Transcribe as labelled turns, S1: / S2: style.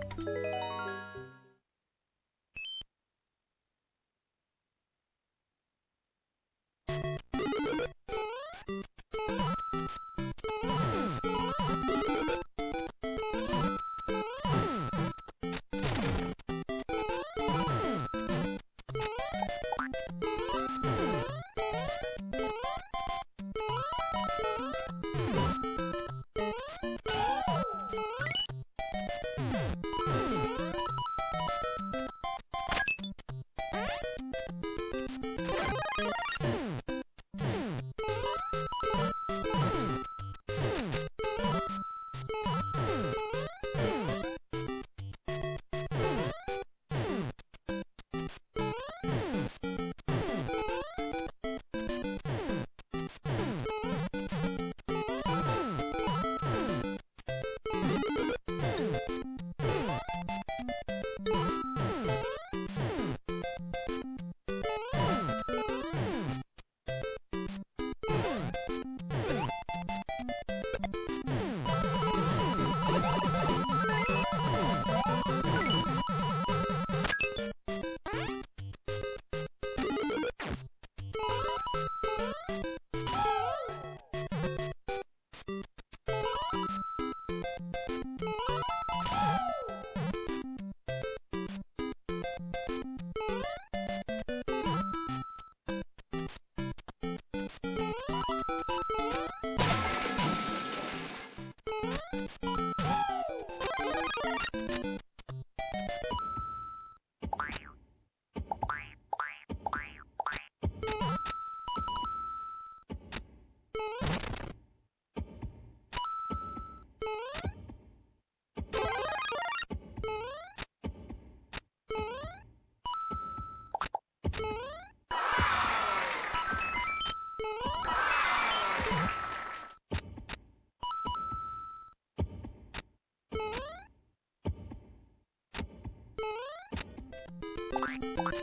S1: you Thank you.